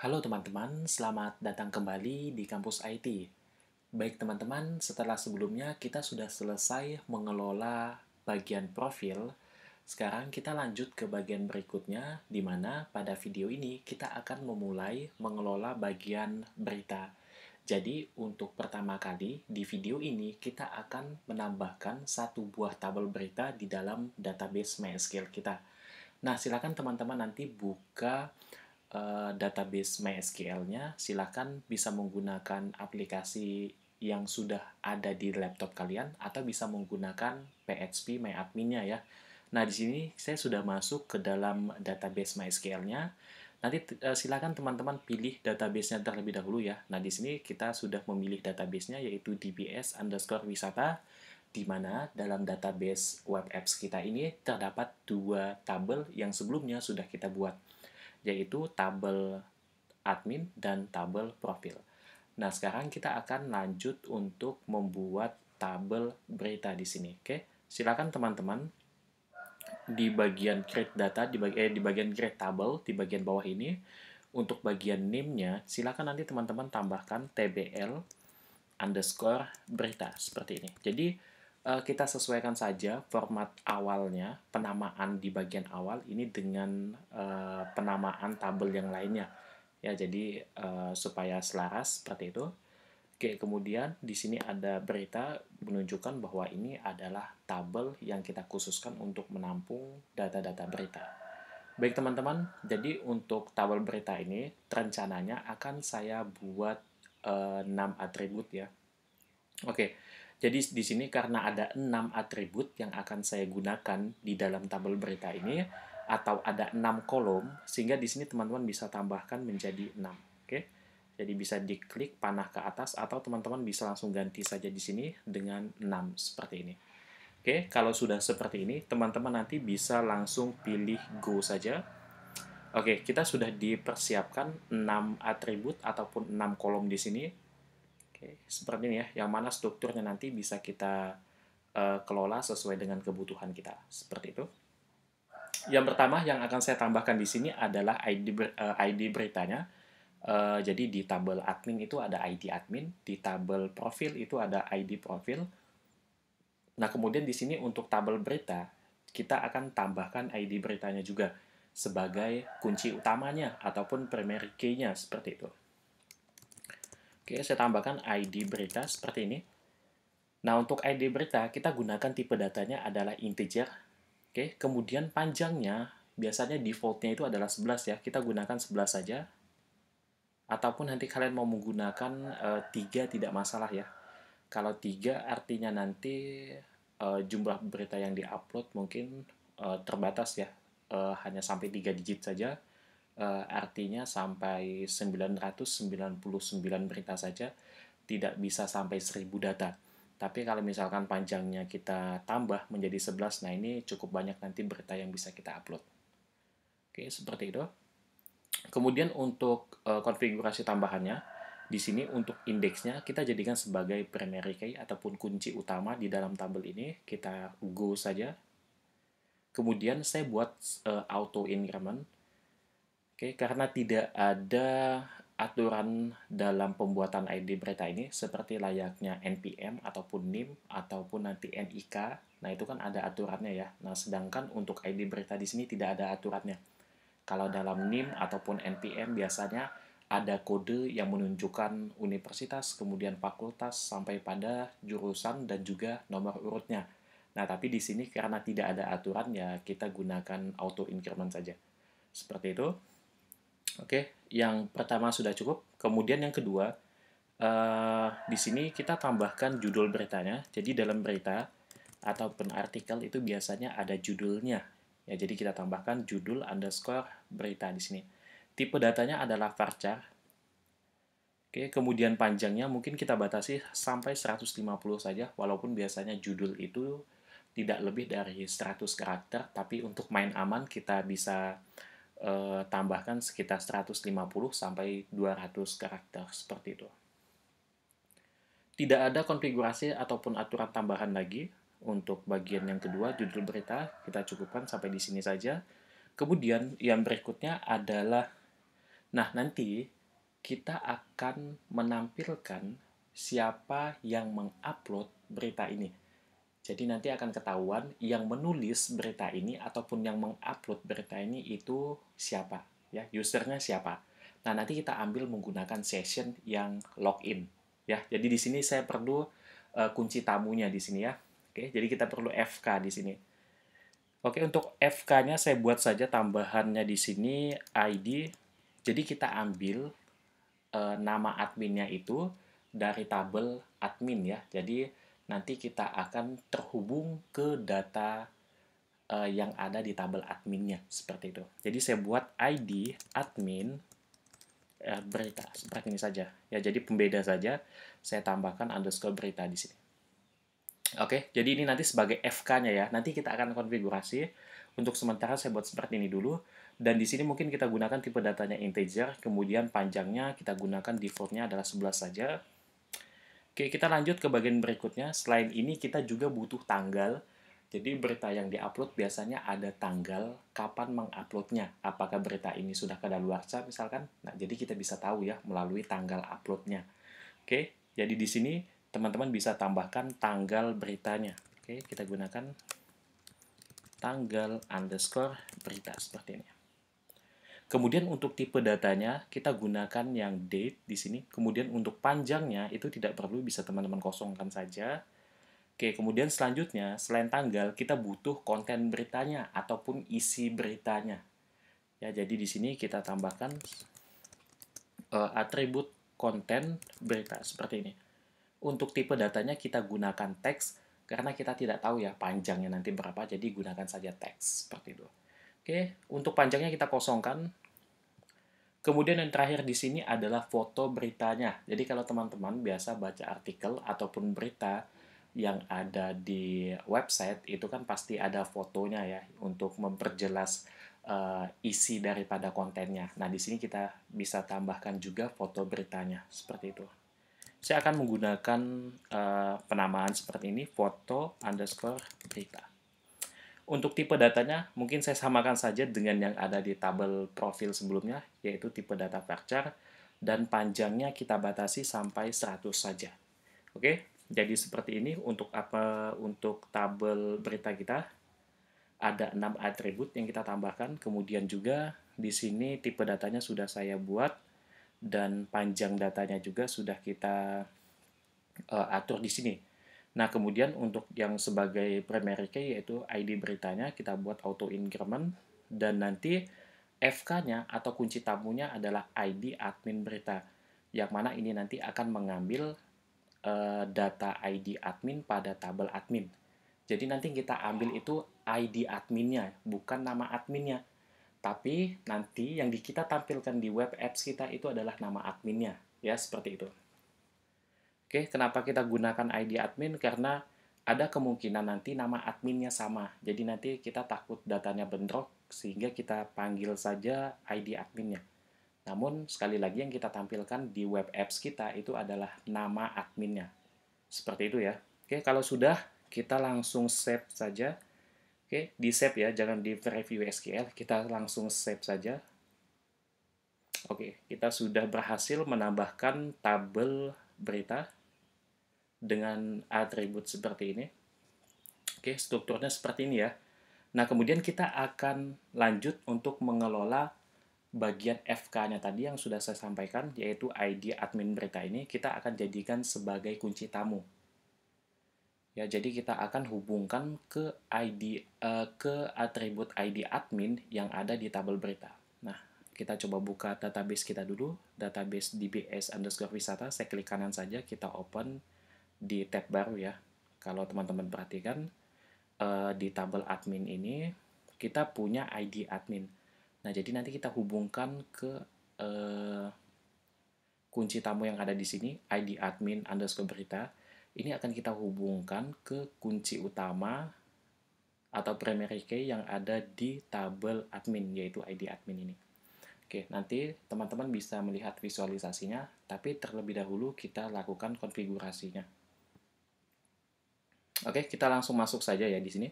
Halo teman-teman, selamat datang kembali di kampus IT. Baik teman-teman, setelah sebelumnya kita sudah selesai mengelola bagian profil. Sekarang kita lanjut ke bagian berikutnya, di mana pada video ini kita akan memulai mengelola bagian berita. Jadi, untuk pertama kali di video ini kita akan menambahkan satu buah tabel berita di dalam database MySQL kita. Nah, silakan teman-teman nanti buka uh, database MySQL-nya, silakan bisa menggunakan aplikasi yang sudah ada di laptop kalian atau bisa menggunakan PHP MyAdmin-nya ya. Nah, di sini saya sudah masuk ke dalam database MySQL-nya. Nanti uh, silakan teman-teman pilih database-nya terlebih dahulu ya. Nah, di sini kita sudah memilih database-nya yaitu dbs underscore wisata di mana dalam database web apps kita ini terdapat dua tabel yang sebelumnya sudah kita buat yaitu tabel admin dan tabel profil. Nah, sekarang kita akan lanjut untuk membuat tabel berita di sini. Oke, silakan teman-teman di bagian create data di bagian eh, di bagian create table di bagian bawah ini untuk bagian name-nya silakan nanti teman-teman tambahkan tbl underscore berita seperti ini. Jadi uh, kita sesuaikan saja format awalnya, penamaan di bagian awal ini dengan uh, penamaan tabel yang lainnya. Ya, jadi uh, supaya selaras seperti itu. Oke, kemudian di sini ada berita menunjukkan bahwa ini adalah tabel yang kita khususkan untuk menampung data-data berita. Baik teman-teman, jadi untuk tabel berita ini rencananya akan saya buat uh, 6 atribut ya. Oke, jadi di sini karena ada enam atribut yang akan saya gunakan di dalam tabel berita ini atau ada enam kolom sehingga di sini teman-teman bisa tambahkan menjadi enam. Oke. Jadi bisa diklik panah ke atas atau teman-teman bisa langsung ganti saja di sini dengan 6 seperti ini. Oke, kalau sudah seperti ini, teman-teman nanti bisa langsung pilih go saja. Oke, kita sudah dipersiapkan 6 atribut ataupun 6 kolom di sini Oke, seperti ini ya, yang mana strukturnya nanti bisa kita uh, kelola sesuai dengan kebutuhan kita. Seperti itu. Yang pertama yang akan saya tambahkan di sini adalah ID uh, eh, ID beritanya. Uh, jadi di tabel admin itu ada ID admin, di tabel profil itu ada ID profil. Nah, kemudian di sini untuk tabel berita, kita akan tambahkan ID beritanya juga sebagai kunci utamanya ataupun primary key-nya seperti itu. Oke, saya tambahkan ID berita seperti ini. Nah, untuk ID berita, kita gunakan tipe datanya adalah integer. Oke, kemudian panjangnya, biasanya defaultnya itu adalah 11 ya. Kita gunakan 11 saja. Ataupun nanti kalian mau menggunakan eh, 3 tidak masalah ya. Kalau 3 artinya nanti uh, jumlah berita yang diupload mungkin uh, terbatas ya. Uh, hanya sampai 3 digit saja uh, artinya sampai 999 berita saja tidak bisa sampai 1000 data. Tapi kalau misalkan panjangnya kita tambah menjadi 11, nah ini cukup banyak nanti berita yang bisa kita upload. Oke, seperti itu. Kemudian untuk uh, konfigurasi tambahannya, di sini untuk indeksnya kita jadikan sebagai primary key ataupun kunci utama di dalam tabel ini. Kita go saja. Kemudian saya buat uh, auto increment Oke, karena tidak ada aturan dalam pembuatan ID berita ini seperti layaknya NPM ataupun NIM ataupun nanti NIK. Nah, itu kan ada aturannya ya. Nah, sedangkan untuk ID berita di sini tidak ada aturannya. Kalau dalam NIM ataupun NPM biasanya ada kode yang menunjukkan universitas, kemudian fakultas sampai pada jurusan dan juga nomor urutnya. Nah, tapi di sini karena tidak ada aturan ya kita gunakan auto increment saja. Seperti itu. Oke, yang pertama sudah cukup. Kemudian yang kedua, uh, di sini kita tambahkan judul beritanya. Jadi dalam berita ataupun artikel itu biasanya ada judulnya. Ya, jadi kita tambahkan judul underscore berita di sini. Tipe datanya adalah varchar. Oke, kemudian panjangnya mungkin kita batasi sampai 150 saja, walaupun biasanya judul itu tidak lebih dari 100 karakter, tapi untuk main aman kita bisa eh, tambahkan sekitar 150 sampai 200 karakter seperti itu. Tidak ada konfigurasi ataupun aturan tambahan lagi untuk bagian yang kedua judul berita kita cukupkan sampai di sini saja. Kemudian yang berikutnya adalah Nah, nanti kita akan menampilkan siapa yang mengupload berita ini. Jadi nanti akan ketahuan yang menulis berita ini ataupun yang mengupload berita ini itu siapa, ya, usernya siapa. Nah, nanti kita ambil menggunakan session yang login, ya. Jadi di sini saya perlu uh, kunci tamunya di sini ya. Oke, jadi kita perlu FK di sini. Oke, untuk FK-nya saya buat saja tambahannya di sini ID. Jadi kita ambil uh, nama adminnya itu dari tabel admin ya. Jadi nanti kita akan terhubung ke data uh, yang ada di tabel adminnya seperti itu. Jadi saya buat ID admin uh, berita seperti ini saja. Ya, jadi pembeda saja saya tambahkan underscore berita di sini. Oke, jadi ini nanti sebagai FK-nya ya. Nanti kita akan konfigurasi. Untuk sementara saya buat seperti ini dulu. Dan di sini mungkin kita gunakan tipe datanya integer, kemudian panjangnya kita gunakan defaultnya adalah 11 saja. Oke, kita lanjut ke bagian berikutnya. Selain ini kita juga butuh tanggal. Jadi berita yang diupload biasanya ada tanggal kapan menguploadnya. Apakah berita ini sudah kadaluarsa misalkan? Nah, jadi kita bisa tahu ya melalui tanggal uploadnya. Oke, jadi di sini teman-teman bisa tambahkan tanggal beritanya. Oke, kita gunakan tanggal underscore berita seperti ini. Kemudian untuk tipe datanya kita gunakan yang date di sini. Kemudian untuk panjangnya itu tidak perlu bisa teman-teman kosongkan saja. Oke, kemudian selanjutnya selain tanggal kita butuh konten beritanya ataupun isi beritanya. Ya, jadi di sini kita tambahkan uh, atribut konten berita seperti ini. Untuk tipe datanya kita gunakan teks karena kita tidak tahu ya panjangnya nanti berapa, jadi gunakan saja teks seperti itu. Oke, untuk panjangnya kita kosongkan. Kemudian yang terakhir di sini adalah foto beritanya. Jadi kalau teman-teman biasa baca artikel ataupun berita yang ada di website itu kan pasti ada fotonya ya untuk memperjelas uh, isi daripada kontennya. Nah, di sini kita bisa tambahkan juga foto beritanya seperti itu saya akan menggunakan uh, penamaan seperti ini, foto underscore berita. Untuk tipe datanya, mungkin saya samakan saja dengan yang ada di tabel profil sebelumnya, yaitu tipe data varchar, dan panjangnya kita batasi sampai 100 saja. Oke, jadi seperti ini untuk apa untuk tabel berita kita. Ada 6 atribut yang kita tambahkan, kemudian juga di sini tipe datanya sudah saya buat, dan panjang datanya juga sudah kita uh, atur di sini. Nah, kemudian untuk yang sebagai primary key yaitu ID beritanya kita buat auto increment dan nanti FK-nya atau kunci tamunya adalah ID admin berita. Yang mana ini nanti akan mengambil uh, data ID admin pada tabel admin. Jadi nanti kita ambil itu ID adminnya, bukan nama adminnya. Tapi nanti yang kita tampilkan di web apps kita itu adalah nama adminnya, ya seperti itu. Oke, kenapa kita gunakan ID admin? Karena ada kemungkinan nanti nama adminnya sama. Jadi nanti kita takut datanya bentrok sehingga kita panggil saja ID adminnya. Namun sekali lagi yang kita tampilkan di web apps kita itu adalah nama adminnya. Seperti itu ya. Oke, kalau sudah kita langsung save saja Oke, di save ya, jangan di preview SQL, kita langsung save saja. Oke, kita sudah berhasil menambahkan tabel berita dengan atribut seperti ini. Oke, strukturnya seperti ini ya. Nah, kemudian kita akan lanjut untuk mengelola bagian FK-nya tadi yang sudah saya sampaikan, yaitu ID admin berita ini, kita akan jadikan sebagai kunci tamu. Ya, jadi kita akan hubungkan ke ID uh, eh, ke atribut ID admin yang ada di tabel berita. Nah, kita coba buka database kita dulu, database DBS underscore wisata. Saya klik kanan saja, kita open di tab baru ya. Kalau teman-teman perhatikan uh, di tabel admin ini kita punya ID admin. Nah, jadi nanti kita hubungkan ke uh, kunci tamu yang ada di sini, ID admin underscore berita ini akan kita hubungkan ke kunci utama atau primary key yang ada di tabel admin, yaitu ID admin ini. Oke, nanti teman-teman bisa melihat visualisasinya, tapi terlebih dahulu kita lakukan konfigurasinya. Oke, kita langsung masuk saja ya di sini.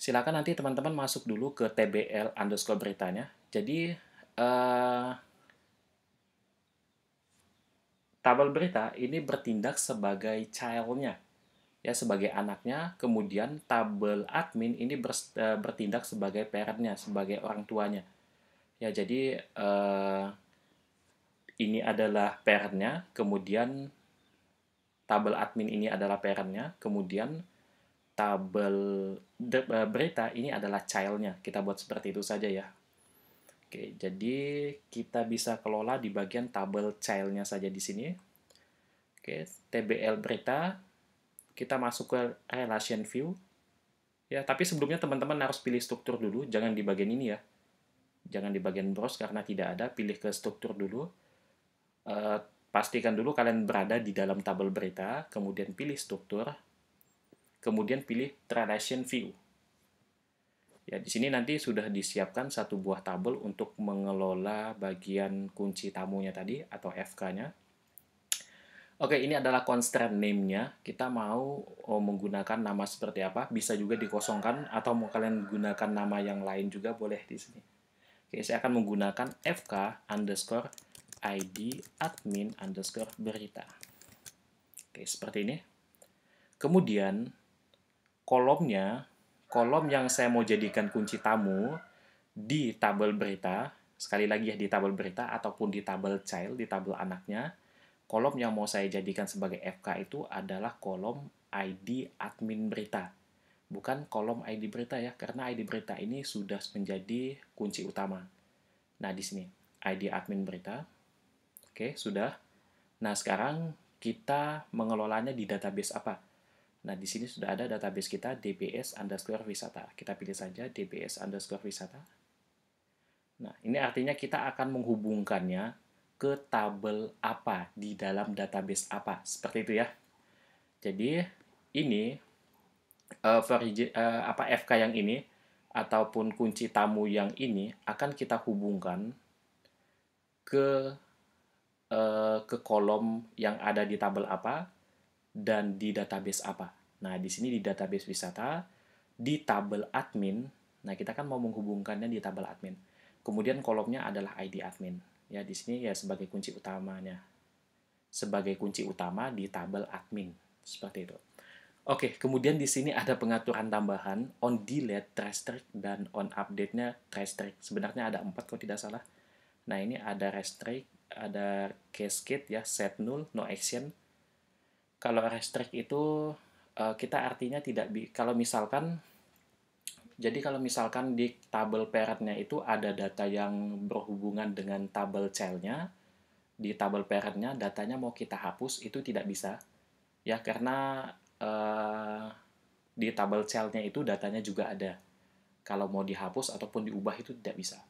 Silakan nanti teman-teman masuk dulu ke tbl underscore beritanya. Jadi, uh, tabel berita ini bertindak sebagai childnya, ya sebagai anaknya. Kemudian tabel admin ini ber, uh, bertindak sebagai parentnya, sebagai orang tuanya. Ya, jadi uh, ini adalah parentnya, kemudian tabel admin ini adalah parentnya, kemudian tabel uh, berita ini adalah childnya. Kita buat seperti itu saja ya. Oke, jadi kita bisa kelola di bagian tabel childnya saja di sini. Oke, TBL berita, kita masuk ke relation view. Ya, tapi sebelumnya teman-teman harus pilih struktur dulu, jangan di bagian ini ya. Jangan di bagian browse karena tidak ada, pilih ke struktur dulu. Uh, pastikan dulu kalian berada di dalam tabel berita, kemudian pilih struktur, kemudian pilih relation view. Ya, di sini nanti sudah disiapkan satu buah tabel untuk mengelola bagian kunci tamunya tadi atau FK-nya. Oke, ini adalah constraint name-nya. Kita mau oh, menggunakan nama seperti apa, bisa juga dikosongkan atau mau kalian gunakan nama yang lain juga boleh di sini. Oke, saya akan menggunakan FK underscore ID admin underscore berita. Oke, seperti ini. Kemudian kolomnya kolom yang saya mau jadikan kunci tamu di tabel berita, sekali lagi ya di tabel berita ataupun di tabel child, di tabel anaknya, kolom yang mau saya jadikan sebagai FK itu adalah kolom ID admin berita. Bukan kolom ID berita ya, karena ID berita ini sudah menjadi kunci utama. Nah, di sini ID admin berita. Oke, sudah. Nah, sekarang kita mengelolanya di database apa? Nah, di sini sudah ada database kita dbs underscore wisata. Kita pilih saja dbs underscore wisata. Nah, ini artinya kita akan menghubungkannya ke tabel apa di dalam database apa. Seperti itu ya. Jadi, ini uh, uh, apa FK yang ini ataupun kunci tamu yang ini akan kita hubungkan ke uh, ke kolom yang ada di tabel apa dan di database apa. Nah, di sini di database wisata, di tabel admin, nah kita kan mau menghubungkannya di tabel admin. Kemudian kolomnya adalah ID admin. Ya, di sini ya sebagai kunci utamanya. Sebagai kunci utama di tabel admin. Seperti itu. Oke, kemudian di sini ada pengaturan tambahan on delete, restrict, dan on update-nya restrict. Sebenarnya ada empat kalau tidak salah. Nah, ini ada restrict, ada cascade ya, set null, no action, kalau restrict itu uh, kita artinya tidak bi kalau misalkan jadi kalau misalkan di tabel parentnya itu ada data yang berhubungan dengan tabel childnya di tabel parentnya datanya mau kita hapus itu tidak bisa. Ya karena uh, di tabel childnya itu datanya juga ada. Kalau mau dihapus ataupun diubah itu tidak bisa.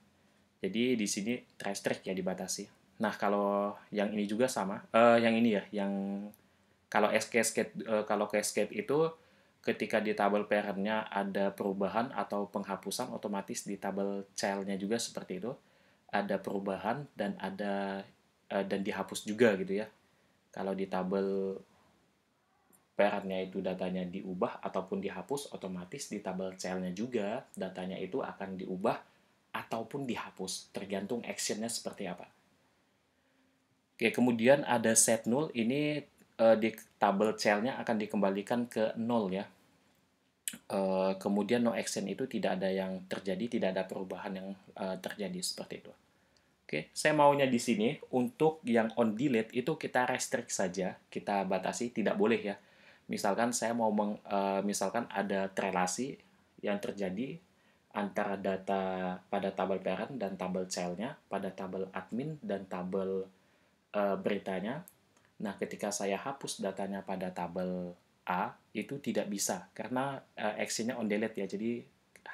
Jadi di sini restrict ya dibatasi nah kalau yang ini juga sama uh, yang ini ya yang kalau cascade uh, kalau cascade itu ketika di tabel parentnya ada perubahan atau penghapusan otomatis di tabel childnya juga seperti itu ada perubahan dan ada uh, dan dihapus juga gitu ya. Kalau di tabel parentnya itu datanya diubah ataupun dihapus otomatis di tabel childnya juga datanya itu akan diubah ataupun dihapus. Tergantung actionnya seperti apa Oke, kemudian ada set null ini uh, di tabel cell-nya akan dikembalikan ke nol ya. Uh, kemudian no action itu tidak ada yang terjadi, tidak ada perubahan yang uh, terjadi seperti itu. Oke, saya maunya di sini untuk yang on delete itu kita restrict saja, kita batasi, tidak boleh ya. Misalkan saya mau meng, uh, misalkan ada relasi yang terjadi antara data pada tabel parent dan tabel child-nya, pada tabel admin dan tabel uh, beritanya, Nah, ketika saya hapus datanya pada tabel A, itu tidak bisa karena uh, actionnya on delete ya, jadi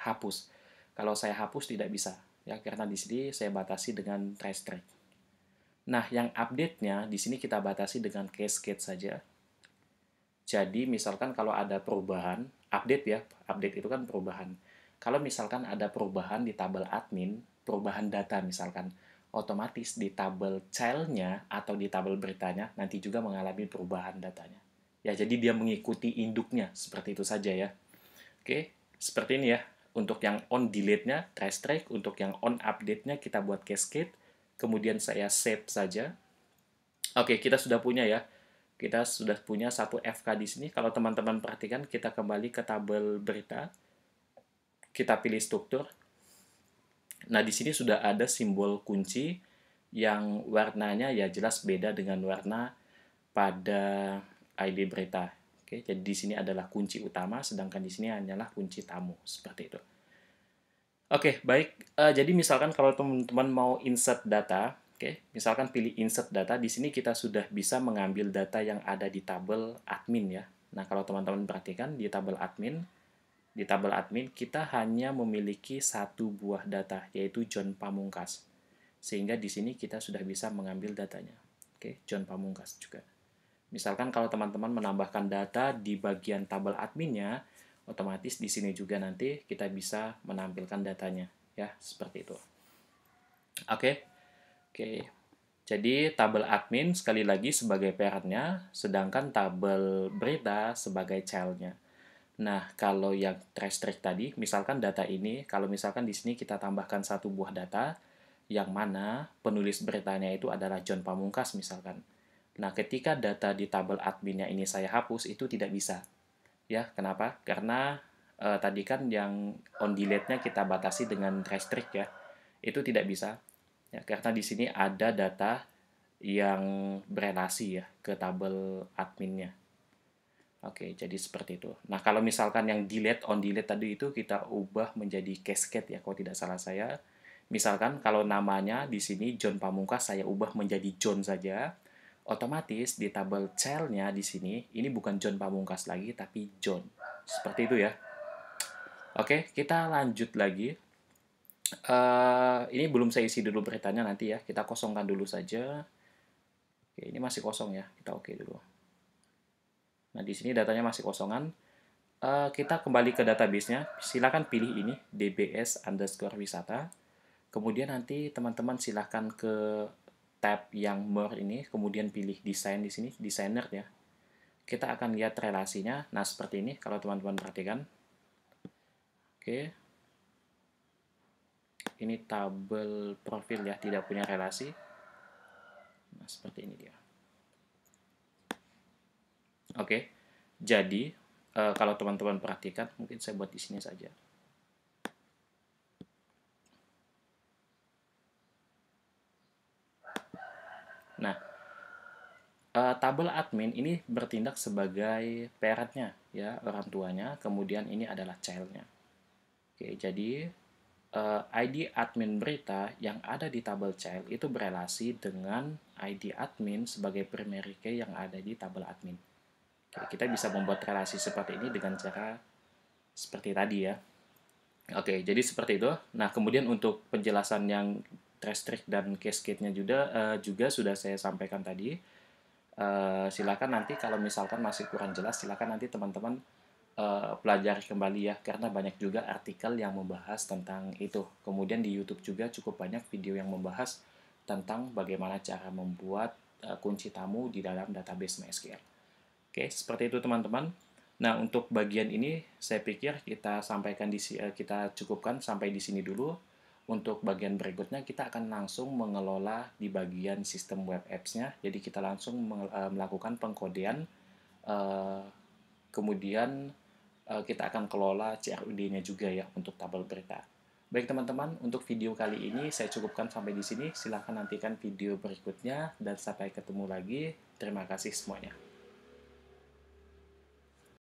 hapus. Kalau saya hapus tidak bisa ya karena di sini saya batasi dengan trace Nah, yang update-nya di sini kita batasi dengan cascade saja. Jadi, misalkan kalau ada perubahan, update ya, update itu kan perubahan. Kalau misalkan ada perubahan di tabel admin, perubahan data misalkan, otomatis di tabel childnya atau di tabel beritanya nanti juga mengalami perubahan datanya. Ya, jadi dia mengikuti induknya, seperti itu saja ya. Oke, seperti ini ya. Untuk yang on delete-nya, trace track. Untuk yang on update-nya, kita buat cascade. Kemudian saya save saja. Oke, kita sudah punya ya. Kita sudah punya satu FK di sini. Kalau teman-teman perhatikan, kita kembali ke tabel berita. Kita pilih struktur. Nah, di sini sudah ada simbol kunci yang warnanya ya jelas beda dengan warna pada ID berita. Oke, jadi di sini adalah kunci utama, sedangkan di sini hanyalah kunci tamu, seperti itu. Oke, baik. Uh, jadi misalkan kalau teman-teman mau insert data, Oke, misalkan pilih insert data, di sini kita sudah bisa mengambil data yang ada di tabel admin ya. Nah, kalau teman-teman perhatikan di tabel admin, di tabel admin kita hanya memiliki satu buah data, yaitu John Pamungkas. Sehingga di sini kita sudah bisa mengambil datanya. Oke, John Pamungkas juga. Misalkan kalau teman-teman menambahkan data di bagian tabel adminnya, otomatis di sini juga nanti kita bisa menampilkan datanya. Ya, seperti itu. Oke. Oke, jadi tabel admin sekali lagi sebagai parentnya, sedangkan tabel berita sebagai childnya. Nah, kalau yang trace tadi, misalkan data ini, kalau misalkan di sini kita tambahkan satu buah data, yang mana penulis beritanya itu adalah John Pamungkas misalkan. Nah, ketika data di tabel adminnya ini saya hapus, itu tidak bisa. Ya, kenapa? Karena eh, tadi kan yang on delete-nya kita batasi dengan track ya. Itu tidak bisa Ya, karena di sini ada data yang berelasi ya ke tabel adminnya. Oke, jadi seperti itu. Nah, kalau misalkan yang delete on delete tadi itu kita ubah menjadi cascade ya, kalau tidak salah saya. Misalkan kalau namanya di sini John Pamungkas saya ubah menjadi John saja, otomatis di tabel child-nya di sini ini bukan John Pamungkas lagi tapi John. Seperti itu ya. Oke, kita lanjut lagi uh, ini belum saya isi dulu beritanya nanti ya. Kita kosongkan dulu saja. Oke, ini masih kosong ya. Kita oke okay dulu. Nah, di sini datanya masih kosongan. Uh, kita kembali ke database-nya. Silakan pilih ini dbs underscore wisata. Kemudian nanti teman-teman silahkan ke tab yang more ini, kemudian pilih desain di sini, designer ya. Kita akan lihat relasinya. Nah, seperti ini kalau teman-teman perhatikan. Oke, ini tabel profil ya tidak punya relasi nah seperti ini dia oke. Jadi e, kalau teman-teman perhatikan mungkin saya buat di sini saja. Nah e, tabel admin ini bertindak sebagai parentnya ya orang tuanya. Kemudian ini adalah childnya. Oke jadi uh, eh, ID admin berita yang ada di tabel child itu berelasi dengan ID admin sebagai primary key yang ada di tabel admin. Oke, kita bisa membuat relasi seperti ini dengan cara seperti tadi ya. Oke, jadi seperti itu. Nah, kemudian untuk penjelasan yang trace dan cascade-nya juga uh, juga sudah saya sampaikan tadi. Uh, silakan nanti kalau misalkan masih kurang jelas, silakan nanti teman-teman uh, pelajari kembali ya karena banyak juga artikel yang membahas tentang itu. Kemudian di YouTube juga cukup banyak video yang membahas tentang bagaimana cara membuat uh, kunci tamu di dalam database MySQL. Oke, seperti itu teman-teman. Nah, untuk bagian ini saya pikir kita sampaikan di uh, kita cukupkan sampai di sini dulu. Untuk bagian berikutnya kita akan langsung mengelola di bagian sistem web apps-nya. Jadi kita langsung melakukan pengkodean uh, kemudian Eh, kita akan kelola CRUD-nya juga ya untuk tabel berita. Baik teman-teman, untuk video kali ini saya cukupkan sampai di sini. Silahkan nantikan video berikutnya dan sampai ketemu lagi. Terima kasih semuanya.